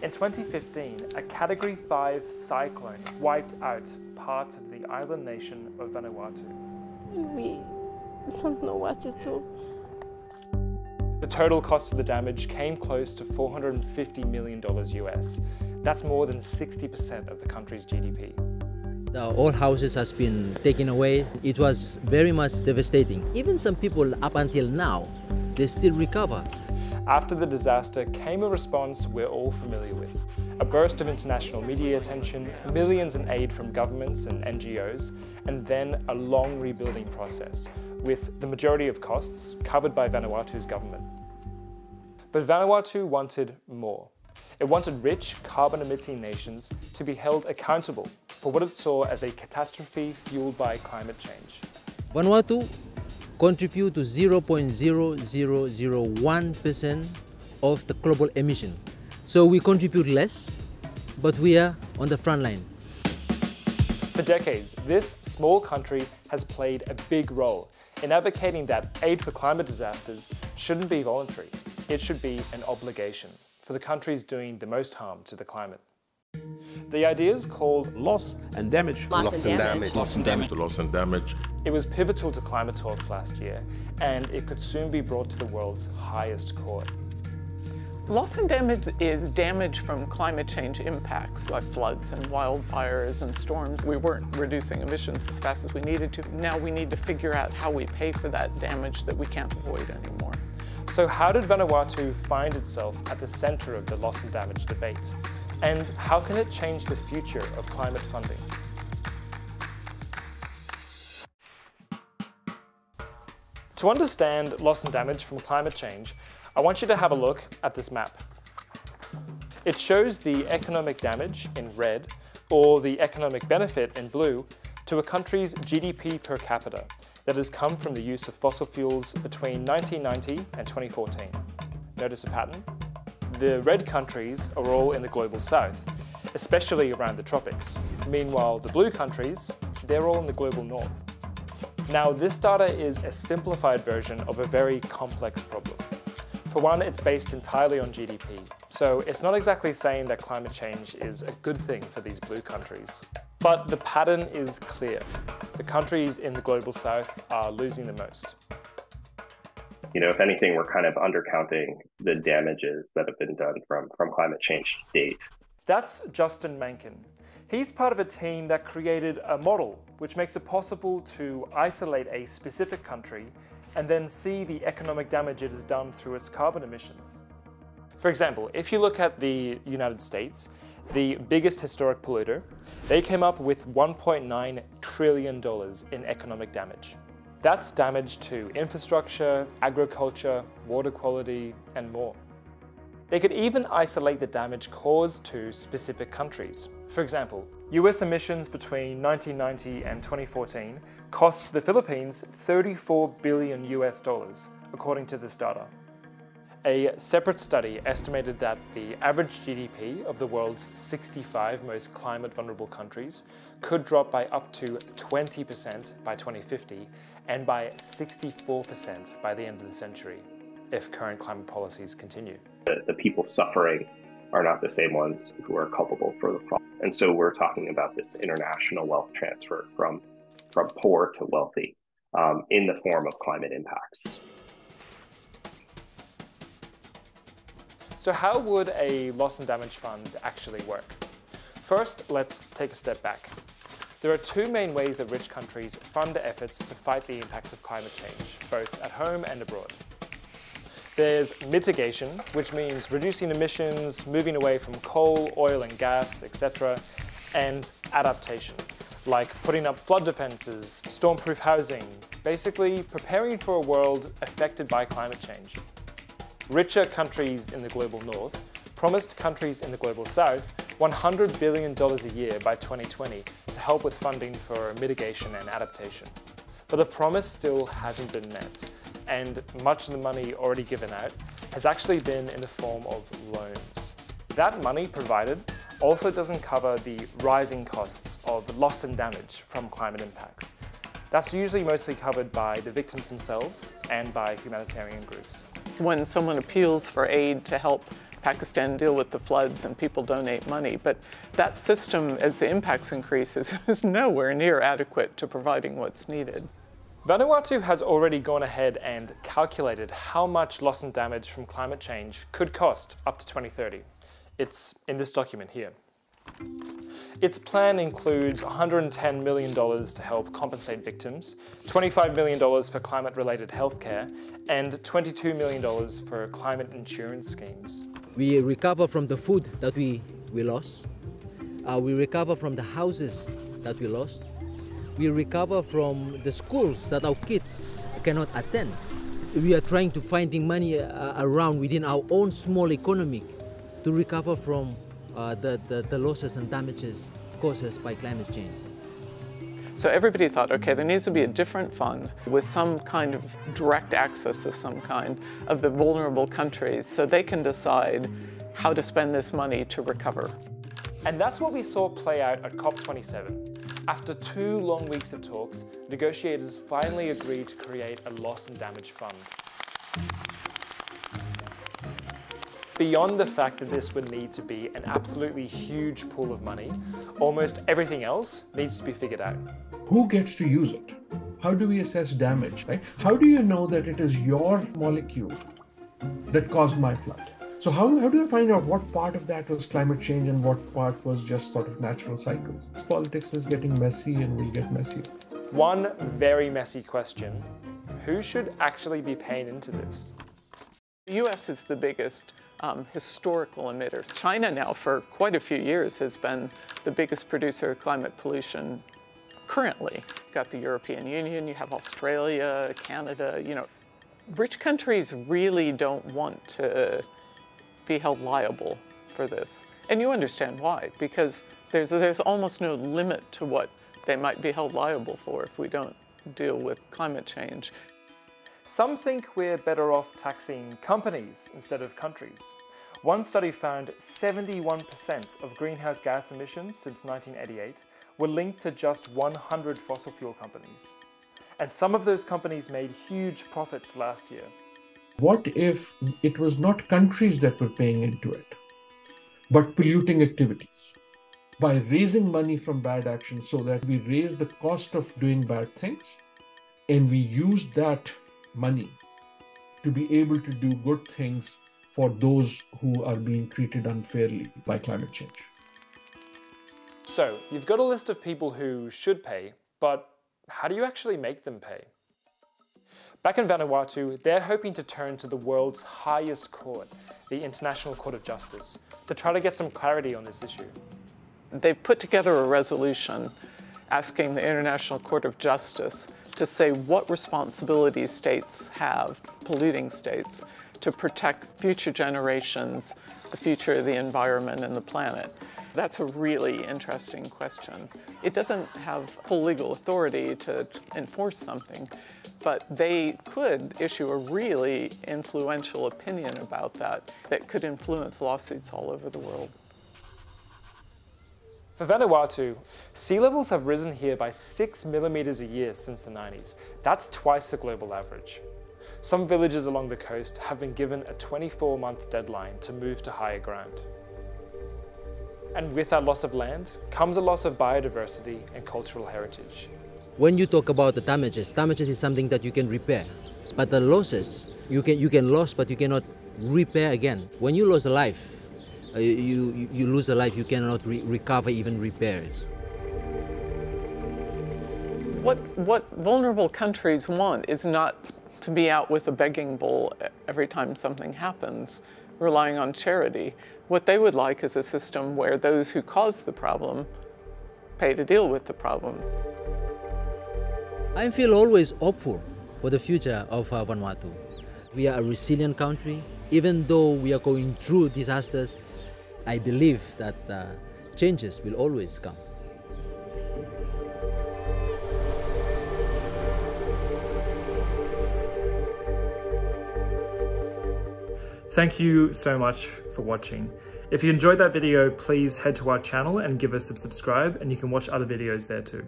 In 2015, a Category 5 cyclone wiped out part of the island nation of Vanuatu. We don't know what to do. The total cost of the damage came close to $450 million US. That's more than 60% of the country's GDP. The old houses has been taken away. It was very much devastating. Even some people up until now, they still recover. After the disaster came a response we're all familiar with. A burst of international media attention, millions in aid from governments and NGOs, and then a long rebuilding process, with the majority of costs covered by Vanuatu's government. But Vanuatu wanted more. It wanted rich, carbon-emitting nations to be held accountable for what it saw as a catastrophe fueled by climate change. Vanuatu contribute to 0.0001% of the global emission. So we contribute less, but we are on the front line. For decades, this small country has played a big role in advocating that aid for climate disasters shouldn't be voluntary. It should be an obligation for the countries doing the most harm to the climate. The idea is called loss and damage. Loss, loss and, damage. damage. Loss and damage. Loss and damage. It was pivotal to climate talks last year, and it could soon be brought to the world's highest court. Loss and damage is damage from climate change impacts like floods and wildfires and storms. We weren't reducing emissions as fast as we needed to. Now we need to figure out how we pay for that damage that we can't avoid anymore. So how did Vanuatu find itself at the center of the loss and damage debate? And how can it change the future of climate funding? To understand loss and damage from climate change, I want you to have a look at this map. It shows the economic damage in red or the economic benefit in blue to a country's GDP per capita that has come from the use of fossil fuels between 1990 and 2014. Notice a pattern? The red countries are all in the global south, especially around the tropics. Meanwhile, the blue countries, they're all in the global north. Now, this data is a simplified version of a very complex problem. For one, it's based entirely on GDP, so it's not exactly saying that climate change is a good thing for these blue countries. But the pattern is clear. The countries in the global south are losing the most. You know, if anything, we're kind of undercounting the damages that have been done from, from climate change to date. That's Justin Mankin. He's part of a team that created a model which makes it possible to isolate a specific country and then see the economic damage it has done through its carbon emissions. For example, if you look at the United States, the biggest historic polluter, they came up with $1.9 trillion in economic damage. That's damage to infrastructure, agriculture, water quality, and more. They could even isolate the damage caused to specific countries. For example, US emissions between 1990 and 2014 cost the Philippines 34 billion US dollars, according to this data. A separate study estimated that the average GDP of the world's 65 most climate vulnerable countries could drop by up to 20% by 2050 and by 64% by the end of the century if current climate policies continue. The, the people suffering are not the same ones who are culpable for the problem. And so we're talking about this international wealth transfer from, from poor to wealthy um, in the form of climate impacts. So how would a loss and damage fund actually work? First, let's take a step back. There are two main ways that rich countries fund efforts to fight the impacts of climate change, both at home and abroad. There's mitigation, which means reducing emissions, moving away from coal, oil and gas, etc. And adaptation, like putting up flood defenses, stormproof housing, basically preparing for a world affected by climate change. Richer countries in the global north promised countries in the global south $100 billion a year by 2020 to help with funding for mitigation and adaptation. But the promise still hasn't been met, and much of the money already given out has actually been in the form of loans. That money provided also doesn't cover the rising costs of loss and damage from climate impacts. That's usually mostly covered by the victims themselves and by humanitarian groups when someone appeals for aid to help Pakistan deal with the floods and people donate money. But that system, as the impacts increase, is, nowhere near adequate to providing what's needed. Vanuatu has already gone ahead and calculated how much loss and damage from climate change could cost up to 2030. It's in this document here. Its plan includes $110 million to help compensate victims, $25 million for climate-related healthcare, and $22 million for climate insurance schemes. We recover from the food that we, we lost. Uh, we recover from the houses that we lost. We recover from the schools that our kids cannot attend. We are trying to finding money uh, around within our own small economy to recover from Uh, the, the, the losses and damages caused by climate change. So everybody thought, okay, there needs to be a different fund with some kind of direct access of some kind of the vulnerable countries so they can decide how to spend this money to recover. And that's what we saw play out at COP27. After two long weeks of talks, negotiators finally agreed to create a loss and damage fund. Beyond the fact that this would need to be an absolutely huge pool of money, almost everything else needs to be figured out. Who gets to use it? How do we assess damage? Right? How do you know that it is your molecule that caused my flood? So how, how do I find out what part of that was climate change and what part was just sort of natural cycles? Politics is getting messy and will get messier. One very messy question. Who should actually be paying into this? The US is the biggest um, historical emitter. China now for quite a few years has been the biggest producer of climate pollution currently. You've got the European Union, you have Australia, Canada, you know. Rich countries really don't want to be held liable for this. And you understand why, because there's, there's almost no limit to what they might be held liable for if we don't deal with climate change. Some think we're better off taxing companies instead of countries. One study found 71% of greenhouse gas emissions since 1988 were linked to just 100 fossil fuel companies. And some of those companies made huge profits last year. What if it was not countries that were paying into it, but polluting activities? By raising money from bad actions so that we raise the cost of doing bad things and we use that money to be able to do good things for those who are being treated unfairly by climate change. So, you've got a list of people who should pay, but how do you actually make them pay? Back in Vanuatu, they're hoping to turn to the world's highest court, the International Court of Justice, to try to get some clarity on this issue. They've put together a resolution asking the International Court of Justice to say what responsibilities states have, polluting states, to protect future generations, the future of the environment and the planet. That's a really interesting question. It doesn't have full legal authority to enforce something, but they could issue a really influential opinion about that that could influence lawsuits all over the world. For Vanuatu, sea levels have risen here by 6 millimeters a year since the 90s. That's twice the global average. Some villages along the coast have been given a 24-month deadline to move to higher ground. And with that loss of land comes a loss of biodiversity and cultural heritage. When you talk about the damages, damages is something that you can repair. But the losses, you can, you can lose, but you cannot repair again. When you lose a life, you, you lose a life, you cannot re recover, even repair it. What, what vulnerable countries want is not to be out with a begging bowl every time something happens, relying on charity. What they would like is a system where those who cause the problem pay to deal with the problem. I feel always hopeful for the future of uh, Vanuatu. We are a resilient country. Even though we are going through disasters, I believe that uh, changes will always come. Thank you so much for watching. If you enjoyed that video, please head to our channel and give us a subscribe and you can watch other videos there too.